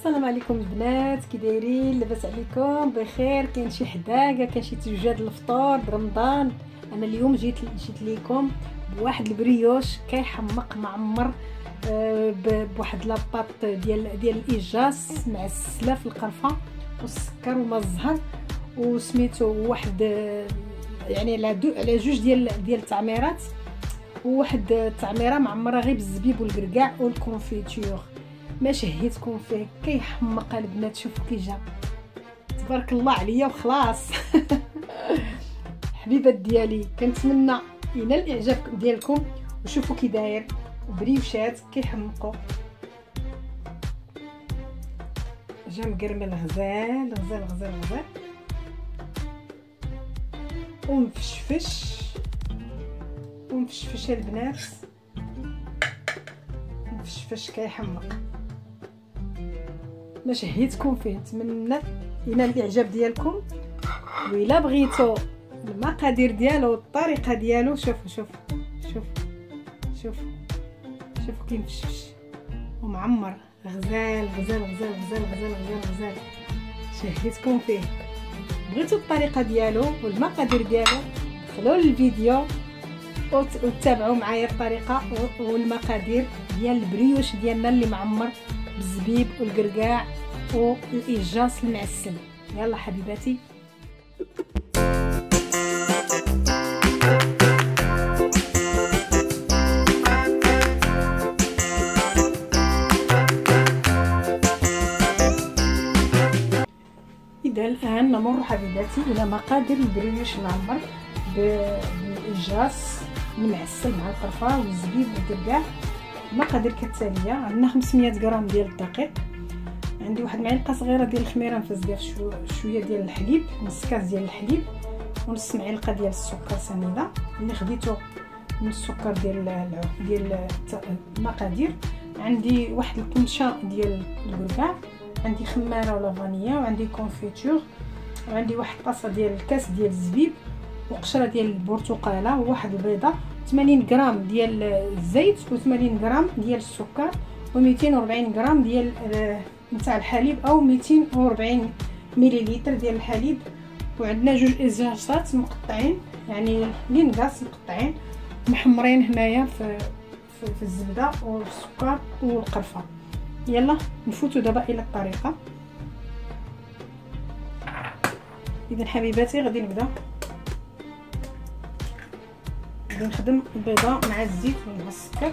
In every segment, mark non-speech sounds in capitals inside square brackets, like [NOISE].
السلام عليكم البنات كي دايرين؟ لاباس عليكم؟ بخير كاين شي حداقة؟ كاين شي توجد الفطور؟ رمضان أنا اليوم جيت جيت ليكم بواحد البريوش كيحمق معمر آه، بواحد la pâte ديال ديال الإنجاص معسلة فالقرفة والسكر وما الزهر وسميتو واحد يعني على على جوج ديال ديال التعميرات وواحد التعميرة معمرة غير بالزبيب والكركاع وال confiture. ما شهيتكم فيه كيحمق البنات. شوفوا كي جا تبارك الله عليا وخلاص. [LAUGHS] حبيبات ديالي كنتمنى ينال الإعجاب ديالكم. وشوفوا كي داير. بريوشات كيحمقوا. جا مقرمل غزال غزال غزال غزال. ومفشفش. ومفشفش البنات. مفشفش كيحمق. ما شهيتكم فيه. نتمنى ينال الإعجاب ديالكم. وإلا بغيتو المقادير ديالو والطريقة ديالو شوفوا شوفوا شوفوا شوفوا شوفوا كي مفشفش ومعمر. غزال غزال غزال غزال غزال غزال غزال. شهيتكم فيه. بغيتو الطريقة ديالو والمقادير ديالو دخلوا للفيديو وتتابعوا معايا الطريقة والمقادير ديال البريوش ديالنا اللي معمر. بالزبيب والقرقاع والايجاص المعسل. يلا حبيباتي. إذا الآن نمر حبيباتي إلى مقادير البريوش المعمر بالإيجاص المعسل مع القرفه والزبيب والقرقاع. المقادير كالتاليه عندنا 500 غرام ديال الدقيق. عندي واحد معلقة صغيرة ديال الخميرة نفز شو شوية ديال الحليب نص كاس ديال الحليب ونص معلقة ديال السكر سنيده اللي خديته من السكر ديال ديال المقادير. عندي واحد القمشة ديال الكركاع عندي خمارة ولا فانيا وعندي كونفيتور وعندي واحد طاسه ديال الكاس ديال الزبيب وقشرة ديال البرتقالة وواحد البيضة. 80 غرام ديال الزيت و80 غرام ديال السكر و240 غرام ديال نتاع الحليب أو 240 مليلتر ديال الحليب. وعندنا جوج إزازات مقطعين يعني لينغاس مقطعين محمرين هنايا في في الزبدة والسكر والقرفه يلا نفوتوا دابا إلى الطريقة. إذا حبيباتي غادي نبدأ. غادي نخدم البيضة مع الزيت ومع السكر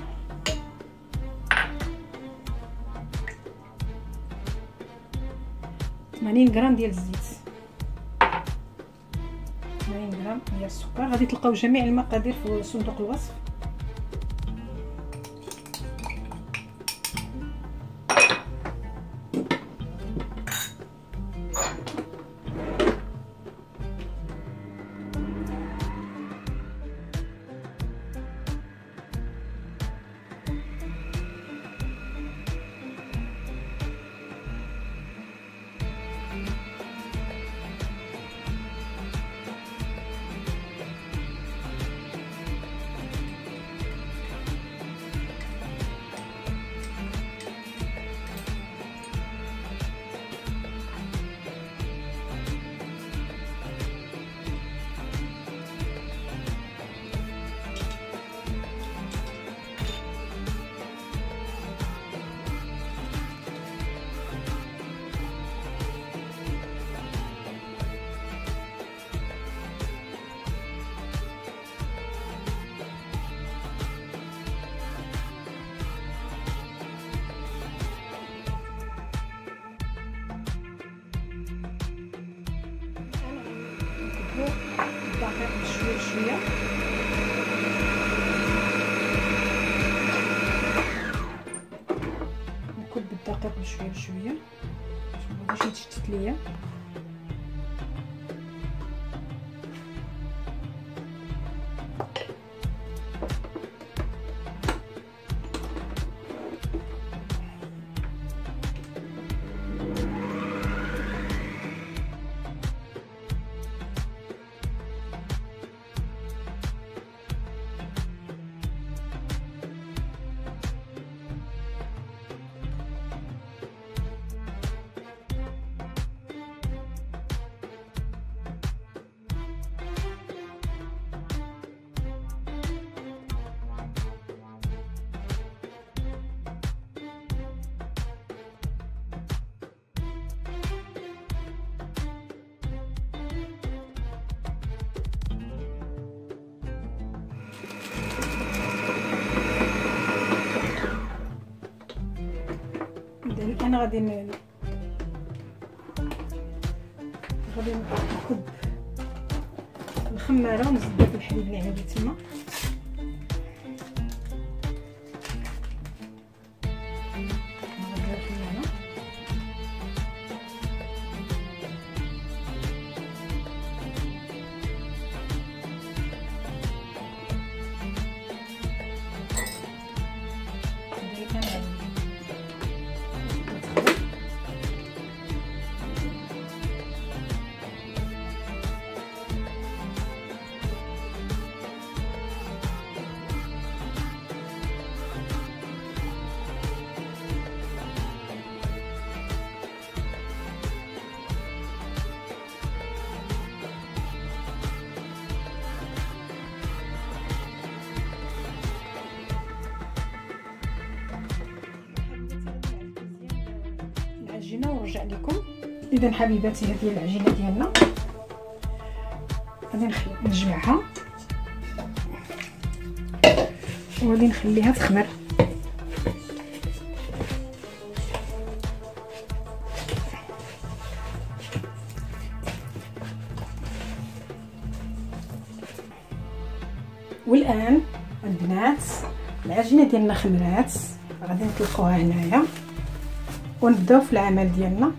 ثمانين غرام ديال الزيت. ثمانين غرام ديال السكر. غادي تلقاو جميع المقادير في صندوق الوصف. الدقيق بشويه شوية نكب الدقيق بشويه بشويه باش يتشتت ليا غادي. غادي نكب الخمارة ونزيد داك الحليب اللي عندي تما العجينة ونرجع لكم. اذا حبيباتي هذه العجينة ديالنا. غادي نجمعها. وغادي نخليها تخمر. والآن البنات العجينة ديالنا خمرات. غادي نطلقوها هنايا. ونبداو في العمل ديالنا.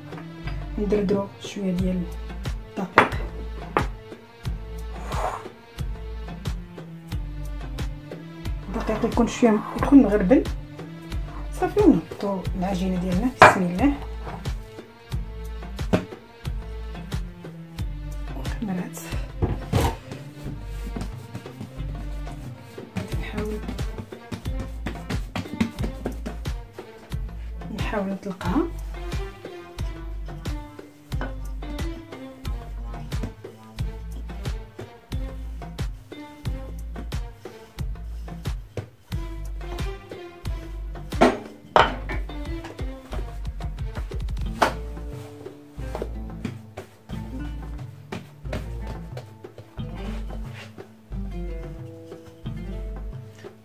ندردرو شوية ديال الدقيق. الدقيق يكون شوية يكون مغربل صافي ونهبطو العجينة ديالنا. بسم الله. نحاول نطلقها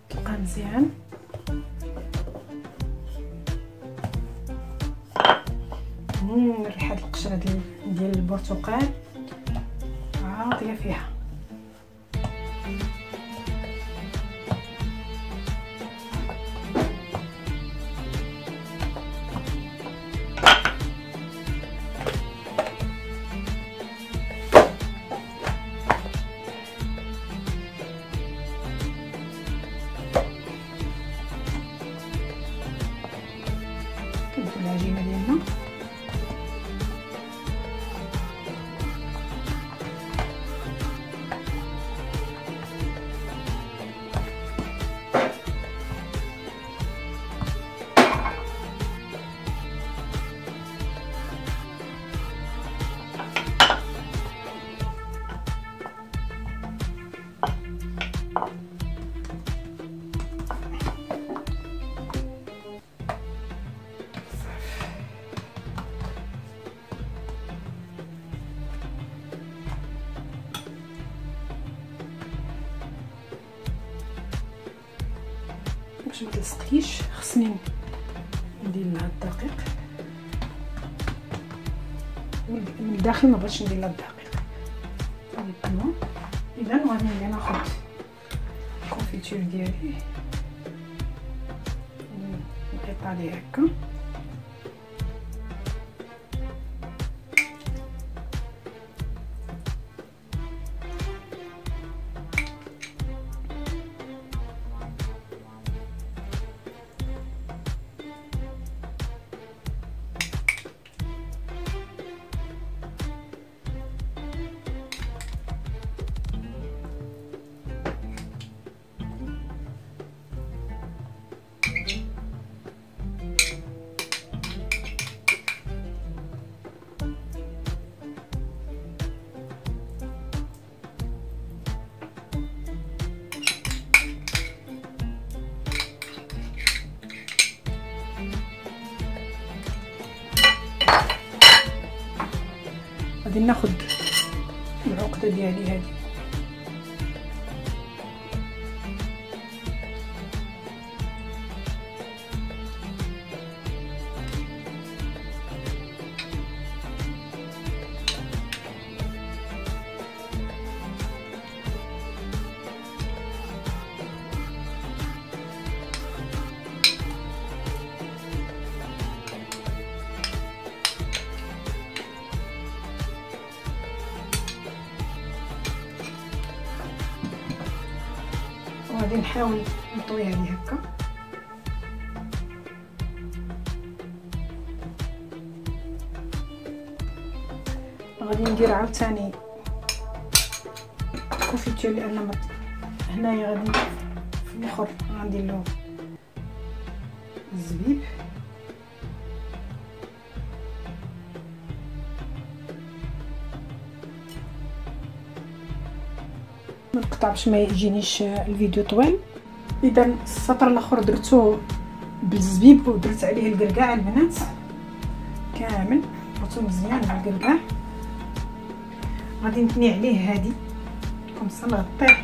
تبقى مزيان البرتقال متلصقليش خصني ندير لها الدقيق. من الداخل ما بغيتش ندير لها الدقيق. اذا غادي ناخذ الكونفيتور ديالي. نقيط عليه هكا. غادي نحاول نطوي هذه هكا. غادي ندير عاوتاني كوفيتور لأن هنايا غادي في الأخر غندير له الزبيب. نقطع باش ما يجينيش الفيديو طويل. اذا السطر الأخر درتو بالزبيب ودرت عليه القرقاع البنات. كامل. درتو مزيان بالقرقاع غادي نتني عليه هادي. كومسا نغطيه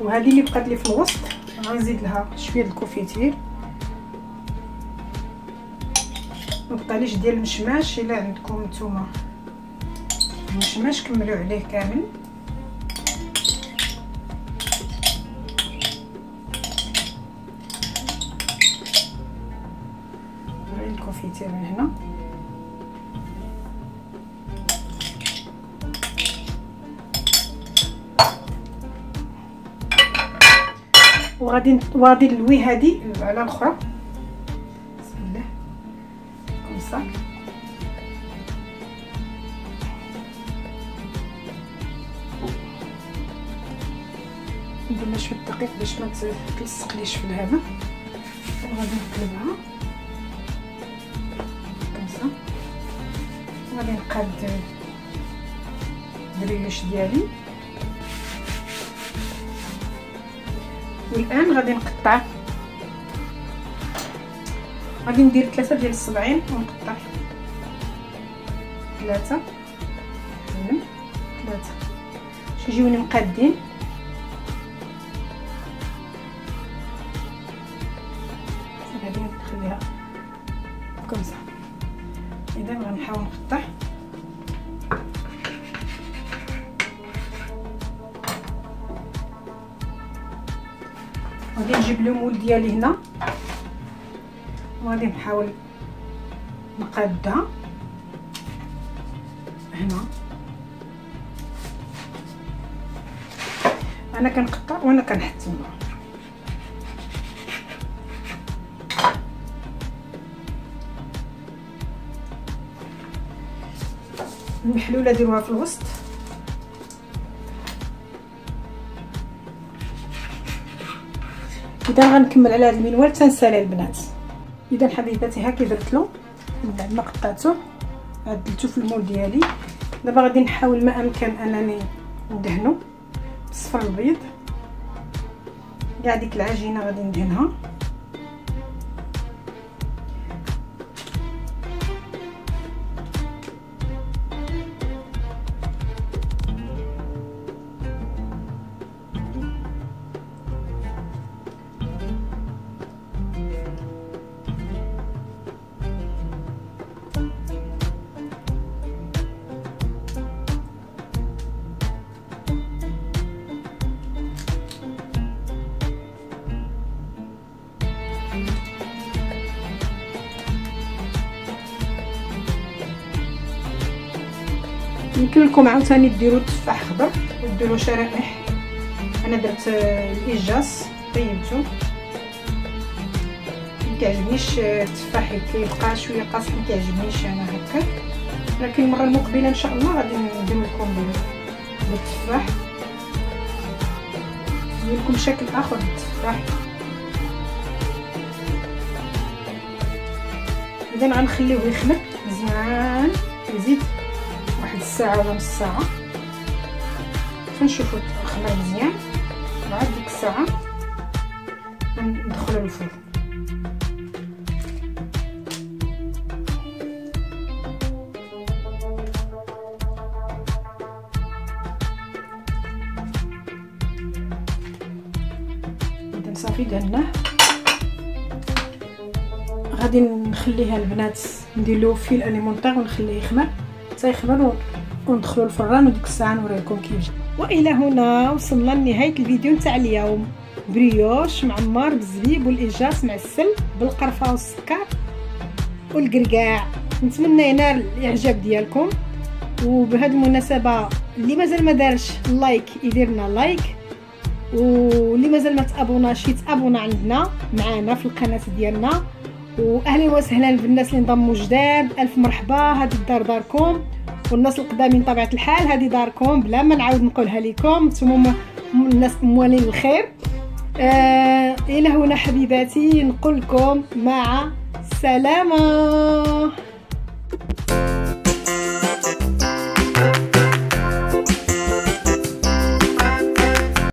وهذه اللي بقات لي في الوسط. غنزيد لها شوية الكوفيتير مبقاليش ديال المشماش إلا عندكم نتوما. المشماش كملوا عليه كامل. وغادي وغادي نلوي هذه على الأخرى. بسم الله. comme ça ندير شوية دقيق باش ما تلصقليش في هذا وغادي نقلبها. comme وغادي نقاد الدريليش ديالي. والآن غادي نقطع. غادي ندير ثلاثة ديال الصبعين ونقطع. ثلاثة. ثلاثة. باش يجيوني مقادين. غادي نخليها كومسا اذا غنحاول نقطع. نجيب لو مول ديالي هنا. وغادي نحاول نقادها. هنا. أنا كنقطع وأنا كنحتم المحلوله ديروها في الوسط. إذا غنكمل على هذا المنوال تنسالي البنات. إذا حبيباتي هاكي درت له من بعد ما قطعته عدلته في المول ديالي. دابا غادي نحاول ما أمكن أنني ندهنو بالصفر البيض. كاع ديك العجينة غادي ندهنها. يمكن لكم عاوتاني ديروا تفاح خضر وديروا شرائح أنا درت الايجاس طيبته مكيعجبنيش التفاح كيبقى شوية قاصح مكيعجبنيش أنا هكا. لكن المرة المقبلة إن شاء الله غادي ندير لكم بالتفاح لكم شكل آخر للتفاح إذا غنخليوه يخمر مزيان يزيد. واحد الساعة ولا نص ساعة. تنشوفوا خمر مزيان بعد ديك الساعة ندخلو الفرن اذا صافي دهناه. غادي نخليها البنات ندير له film alimentaire ونخليه يخمر. حتى يخمر وندخلو الفران وديك الساعة نوريكم كيف وإلى هنا وصلنا لنهاية الفيديو نتاع اليوم. بريوش معمر بالزبيب والاجاس معسل بالقرفه والسكر والقرقاع. نتمنى ينال الإعجاب ديالكم. وبهذه المناسبة اللي مازال ما دارش like يدير لنا like. واللي مازال ما تابوناش يتابونا عندنا معنا في القناة ديالنا. واهلا وسهلا بالناس اللي انضموا جداد. ألف مرحبا. هذه الدار داركم. والناس القدامين طبيعه الحال. هذه داركم بلا ما نعاود نقولها لكم. نتوما الناس موالين الخير. آه إلى هنا حبيباتي. نقول لكم مع السلامة.